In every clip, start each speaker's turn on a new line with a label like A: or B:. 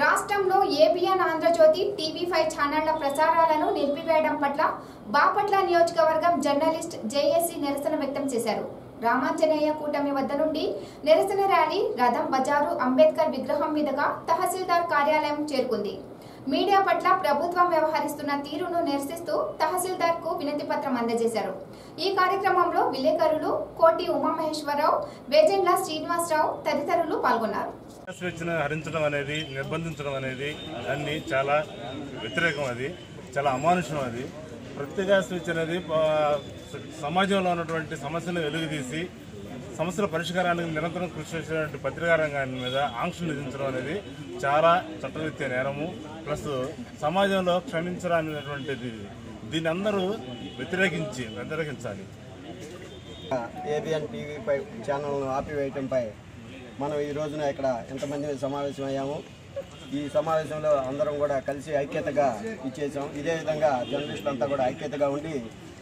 A: రాష్ట్రంలో ABN Andhra Jyothi TV five ఛానళ్ళ ప్రసారాలను నిలిపివేయడం పట్ల బాపట్ల నియోజకవర్గం జర్నలిస్ట్ జేఏసీ నిరసన వ్యక్తం చేశారు. రామాంజనేయ కూటమి వద్ద నుండి నిరసన ర్యాలీ రథం బజారు అంబేద్కర్ విగ్రహం మీదుగా తహసీల్దార్ కార్యాలయం చేరుకుంది. మీడియా పట్ల ప్రభుత్వం వ్యవహరిస్తున్న తీరును నిరసిస్తూ తహసీల్దార్కు వినతి పత్రం అందజేశారు. ఈ కార్యక్రమంలో విలేకరులు కోటి ఉమామహేశ్వరరావు వేజెండ్ల శ్రీనివాసరావు తదితరులు పాల్గొన్నారు.
B: స్వేచ్ఛను హరించడం అనేది నిర్బంధించడం అనేది అన్ని చాలా వ్యతిరేకం అది. చాలా అమానుషం అది. ప్రత్యేక స్వేచ్ఛ అనేది సమాజంలో ఉన్నటువంటి సమస్యలను వెలుగుతీసి సమస్యల పరిష్కారానికి నిరంతరం కృషి చేసేటువంటి పత్రికా రంగాన్ని మీద ఆంక్షలు విధించడం అనేది చాలా చట్టరీత్యా నేరము. ప్లస్ సమాజంలో క్షమించరానిటువంటిది దీన్ని అందరూ వ్యతిరేకించి వ్యతిరేకించాలి.
C: ఏబిఎన్ టీవీ ఛానల్ను ఆపివేయటంపై మనం ఈ రోజున ఇక్కడ ఎంతమంది సమావేశం అయ్యాము ఈ సమావేశంలో అందరం కూడా కలిసి ఐక్యతగా ఇచ్చేసాం ఇదే విధంగా జర్నలిస్టులంతా కూడా ఐక్యతగా ఉండి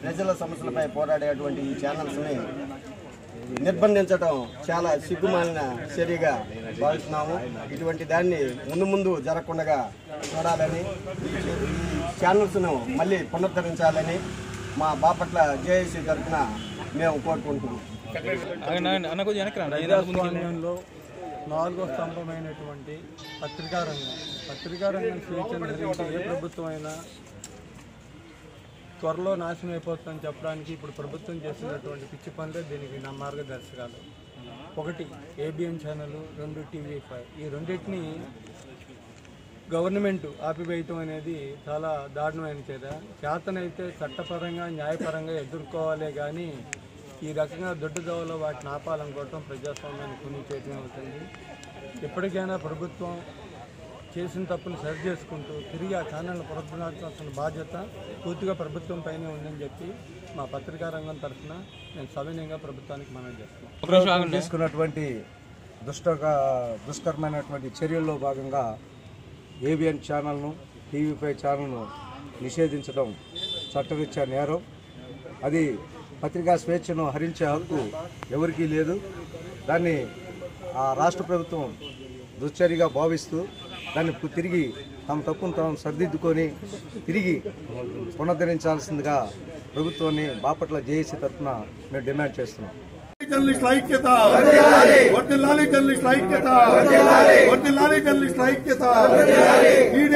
C: ప్రజల సమస్యలపై పోరాడేటువంటి ఈ ఛానల్స్ని నిర్బంధించడం చాలా సిగ్గుమాలిన చర్యగా భావిస్తున్నాము. ఇటువంటి దాన్ని ముందు ముందు జరగకుండా చూడాలని ఈ ఈ ఛానల్స్ను మళ్ళీ పునరుద్ధరించాలని మా బాపట్ల జేఏసీ తరఫున మేము కోరుకుంటున్నాం.
D: ప్రజాస్వామ్యంలో నాలుగో స్తంభమైనటువంటి పత్రికా రంగం పత్రికా రంగం స్వేచ్ఛను ఏ ప్రభుత్వం అయినా త్వరలో నాశనం అయిపోతుందని చెప్పడానికి ఇప్పుడు ప్రభుత్వం చేస్తున్నటువంటి పిచ్చి పనులే దీనికి నా మార్గదర్శకాలు. ఒకటి ఏబిఎన్ ఛానల్ రెండు టీవీ ఫైవ్. ఈ రెండింటిని గవర్నమెంట్ ఆపివేయటం అనేది చాలా దారుణమైన చేత చేతనైతే చట్టపరంగా న్యాయపరంగా ఎదుర్కోవాలే కానీ ఈ రకంగా దొడ్డుదోవలో వాటిని ఆపాలనుకోవటం ప్రజాస్వామ్యాన్ని కొని చేయటం అవుతుంది. ఎప్పటికైనా ప్రభుత్వం చేసిన తప్పులు సరి చేసుకుంటూ తిరిగి ఆ ఛానల్ పునరుద్ధరించాల్సిన బాధ్యత పూర్తిగా ప్రభుత్వం పైనే ఉందని చెప్పి మా పత్రికా రంగం తరఫున నేను సవినయంగా ప్రభుత్వానికి మనవి చేస్తున్నాను.
E: తీసుకున్నటువంటి దుష్ట దుష్కరమైనటువంటి చర్యల్లో భాగంగా ఏబిఎన్ ఛానల్ను టీవీ ఫైవ్ ఛానల్ను నిషేధించడం చట్టరీత్యా నేరం. అది పత్రికా స్వేచ్ఛను హరించే హక్కు ఎవరికీ లేదు. దాన్ని ఆ రాష్ట్ర ప్రభుత్వం దుశ్చర్యగా భావిస్తూ దాన్ని తిరిగి తమ తప్పును తాము సరిదిద్దుకొని తిరిగి పునరుద్ధరించాల్సిందిగా ప్రభుత్వాన్ని బాపట్ల జేఏసీ తరఫున మేము డిమాండ్ చేస్తున్నాం.
F: జర్నలిస్ట్ ఐక్యత! జర్నలిస్ట్ ఐక్యత! వర్దిల్లాలి జర్నలిస్ట్ ఐక్యత!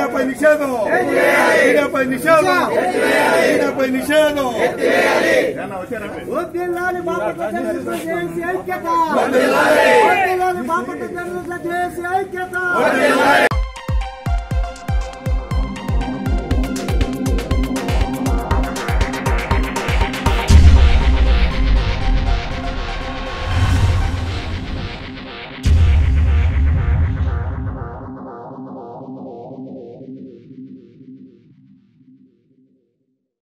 F: మీడియాపై నిషేధం. మీడియాపై నిషేధం. మీడియాపై నిషేధం.
G: ఐక్యత.